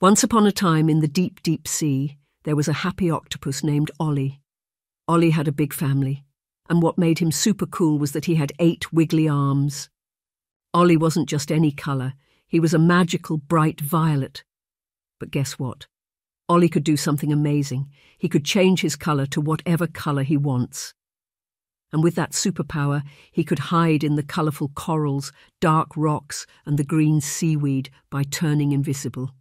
Once upon a time in the deep, deep sea, there was a happy octopus named Ollie. Ollie had a big family, and what made him super cool was that he had eight wiggly arms. Ollie wasn't just any colour, he was a magical bright violet. But guess what? Ollie could do something amazing. He could change his colour to whatever colour he wants. And with that superpower, he could hide in the colourful corals, dark rocks, and the green seaweed by turning invisible.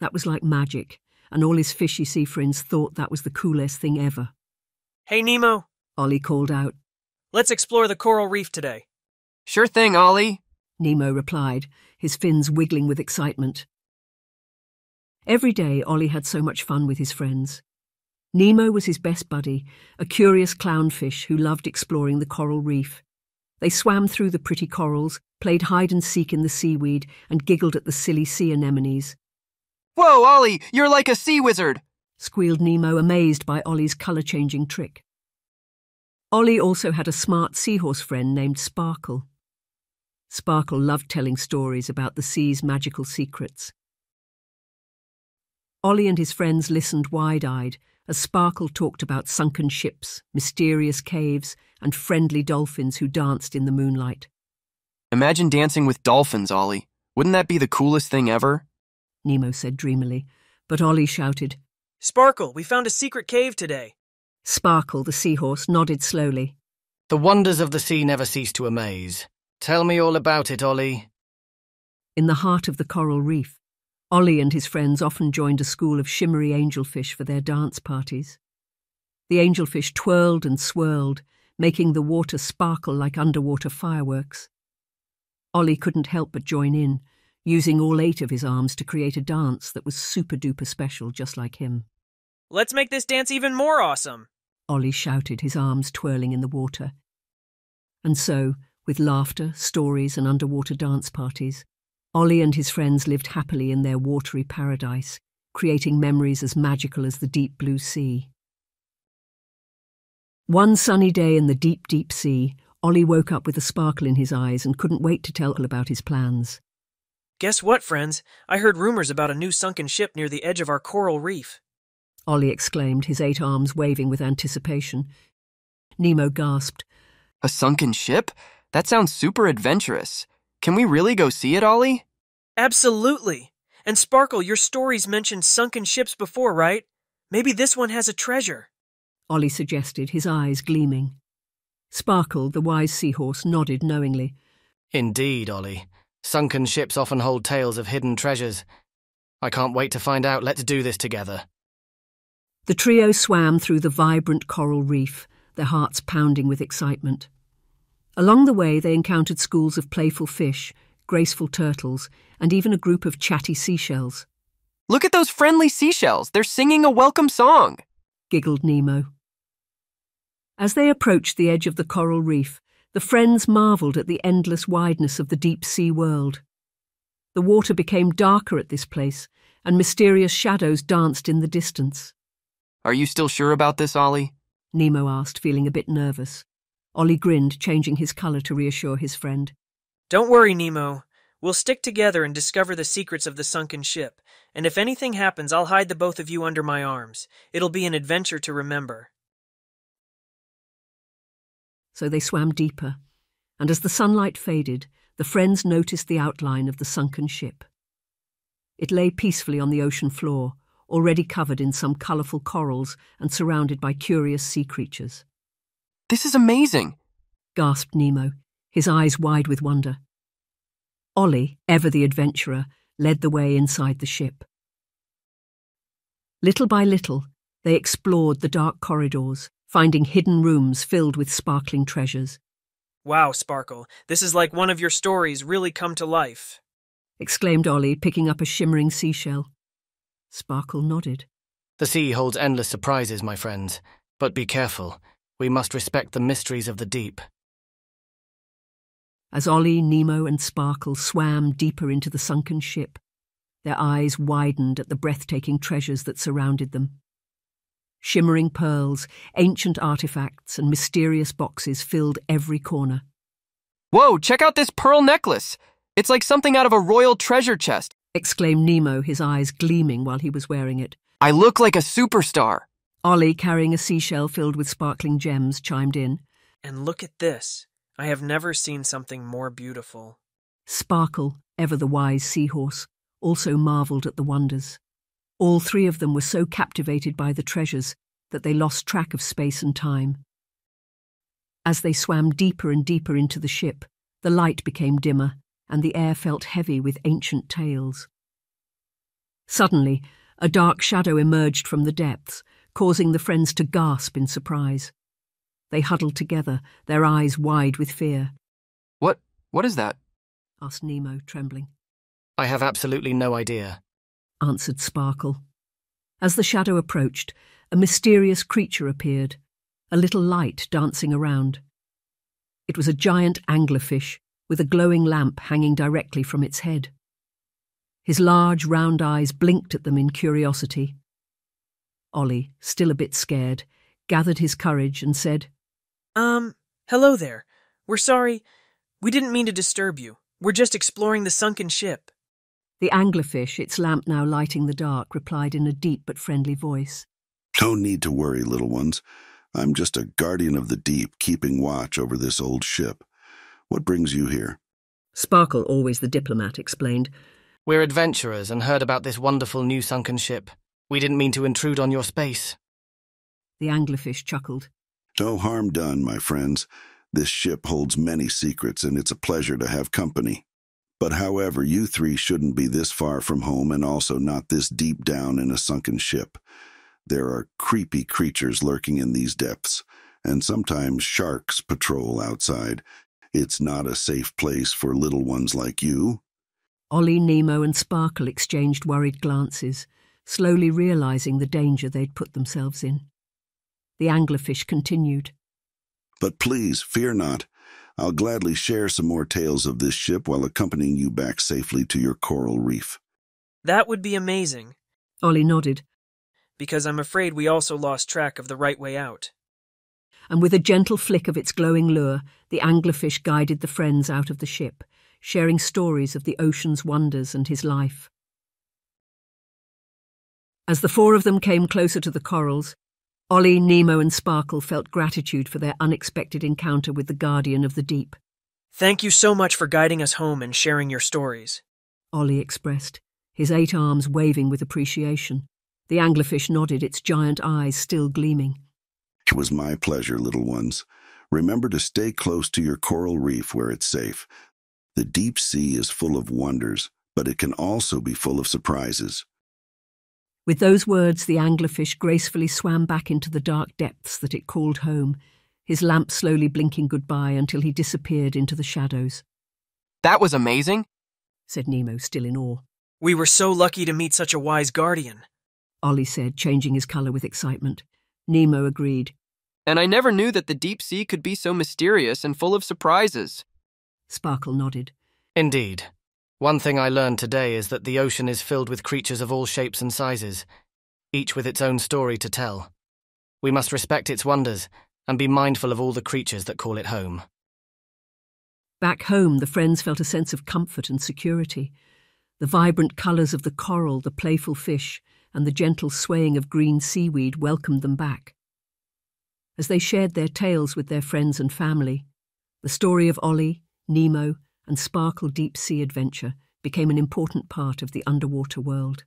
That was like magic, and all his fishy sea friends thought that was the coolest thing ever. Hey, Nemo, Ollie called out. let's explore the coral reef today. Sure thing, Ollie. Nemo replied, his fins wiggling with excitement. Every day, Ollie had so much fun with his friends. Nemo was his best buddy, a curious clownfish who loved exploring the coral reef. They swam through the pretty corals, played hide and seek in the seaweed, and giggled at the silly sea anemones. Whoa, Ollie, you're like a sea wizard. squealed Nemo, amazed by Ollie's colour changing trick. Ollie also had a smart seahorse friend named Sparkle. Sparkle loved telling stories about the sea's magical secrets. Ollie and his friends listened wide eyed as Sparkle talked about sunken ships, mysterious caves, and friendly dolphins who danced in the moonlight. Imagine dancing with dolphins, Ollie. Wouldn't that be the coolest thing ever? Nemo said dreamily, but Ollie shouted. Sparkle, we found a secret cave today. Sparkle, the seahorse, nodded slowly. The wonders of the sea never cease to amaze. Tell me all about it, Ollie. In the heart of the coral reef, Ollie and his friends often joined a school of shimmery angelfish for their dance parties. The angelfish twirled and swirled, making the water sparkle like underwater fireworks. Ollie couldn't help but join in, using all eight of his arms to create a dance that was super duper special, just like him. Let's make this dance even more awesome. Ollie shouted, his arms twirling in the water. And so, with laughter, stories, and underwater dance parties, Ollie and his friends lived happily in their watery paradise, creating memories as magical as the deep blue sea. One sunny day in the deep, deep sea, Ollie woke up with a sparkle in his eyes and couldn't wait to tell about his plans. Guess what, friends? I heard rumors about a new sunken ship near the edge of our coral reef. Ollie exclaimed, his eight arms waving with anticipation. Nemo gasped. A sunken ship? That sounds super adventurous. Can we really go see it, Ollie? Absolutely. And Sparkle, your stories mentioned sunken ships before, right? Maybe this one has a treasure. Ollie suggested, his eyes gleaming. Sparkle, the wise seahorse, nodded knowingly. Indeed, Ollie. Sunken ships often hold tales of hidden treasures. I can't wait to find out. Let's do this together. The trio swam through the vibrant coral reef, their hearts pounding with excitement. Along the way, they encountered schools of playful fish, graceful turtles, and even a group of chatty seashells, Look at those friendly seashells. They're singing a welcome song. giggled Nemo. As they approached the edge of the coral reef, the friends marvelled at the endless wideness of the deep sea world. The water became darker at this place, and mysterious shadows danced in the distance. Are you still sure about this, Ollie? Nemo asked, feeling a bit nervous. Ollie grinned, changing his colour to reassure his friend. Don't worry, Nemo. We'll stick together and discover the secrets of the sunken ship. And if anything happens, I'll hide the both of you under my arms. It'll be an adventure to remember. So they swam deeper, and as the sunlight faded, the friends noticed the outline of the sunken ship. It lay peacefully on the ocean floor, already covered in some colourful corals and surrounded by curious sea creatures. This is amazing. gasped Nemo, his eyes wide with wonder. Ollie, ever the adventurer, led the way inside the ship. Little by little, they explored the dark corridors, finding hidden rooms filled with sparkling treasures. Wow, Sparkle, this is like one of your stories really come to life. exclaimed Ollie, picking up a shimmering seashell. Sparkle nodded. The sea holds endless surprises, my friends. But be careful. We must respect the mysteries of the deep. As Ollie, Nemo, and Sparkle swam deeper into the sunken ship, their eyes widened at the breathtaking treasures that surrounded them. Shimmering pearls, ancient artifacts, and mysterious boxes filled every corner. Whoa, check out this pearl necklace. It's like something out of a royal treasure chest. exclaimed Nemo, his eyes gleaming while he was wearing it. I look like a superstar. Ollie, carrying a seashell filled with sparkling gems, chimed in. And look at this. I have never seen something more beautiful. Sparkle, ever the wise seahorse, also marvelled at the wonders. All three of them were so captivated by the treasures that they lost track of space and time. As they swam deeper and deeper into the ship, the light became dimmer, and the air felt heavy with ancient tales. Suddenly, a dark shadow emerged from the depths, causing the friends to gasp in surprise. They huddled together, their eyes wide with fear. What? What is that? asked Nemo, trembling. I have absolutely no idea, answered Sparkle. As the shadow approached, a mysterious creature appeared, a little light dancing around. It was a giant anglerfish with a glowing lamp hanging directly from its head. His large, round eyes blinked at them in curiosity. Ollie, still a bit scared, gathered his courage and said, Um, hello there. We're sorry. We didn't mean to disturb you. We're just exploring the sunken ship. The anglerfish, its lamp now lighting the dark, replied in a deep but friendly voice. No need to worry, little ones. I'm just a guardian of the deep, keeping watch over this old ship. What brings you here? Sparkle, always the diplomat, explained. We're adventurers and heard about this wonderful new sunken ship. We didn't mean to intrude on your space. The anglerfish chuckled. No harm done, my friends. This ship holds many secrets, and it's a pleasure to have company. But however, you three shouldn't be this far from home and also not this deep down in a sunken ship. There are creepy creatures lurking in these depths, and sometimes sharks patrol outside. It's not a safe place for little ones like you. Ollie, Nemo, and Sparkle exchanged worried glances, slowly realizing the danger they'd put themselves in. The anglerfish continued. But please, fear not. I'll gladly share some more tales of this ship while accompanying you back safely to your coral reef. That would be amazing. Ollie nodded. Because I'm afraid we also lost track of the right way out. And with a gentle flick of its glowing lure, the anglerfish guided the friends out of the ship, sharing stories of the ocean's wonders and his life. As the four of them came closer to the corals, Ollie, Nemo, and Sparkle felt gratitude for their unexpected encounter with the guardian of the deep. Thank you so much for guiding us home and sharing your stories. Ollie expressed, his eight arms waving with appreciation. The anglerfish nodded, its giant eyes still gleaming. It was my pleasure, little ones. Remember to stay close to your coral reef where it's safe. The deep sea is full of wonders, but it can also be full of surprises. With those words, the anglerfish gracefully swam back into the dark depths that it called home, his lamp slowly blinking goodbye until he disappeared into the shadows. That was amazing, said Nemo, still in awe. We were so lucky to meet such a wise guardian. Ollie said, changing his colour with excitement. Nemo agreed. And I never knew that the deep sea could be so mysterious and full of surprises. Sparkle nodded. Indeed. One thing I learned today is that the ocean is filled with creatures of all shapes and sizes, each with its own story to tell. We must respect its wonders and be mindful of all the creatures that call it home. Back home, the friends felt a sense of comfort and security. The vibrant colours of the coral, the playful fish, and the gentle swaying of green seaweed welcomed them back. As they shared their tales with their friends and family, the story of Ollie, Nemo, and Sparkle Deep Sea Adventure became an important part of the underwater world.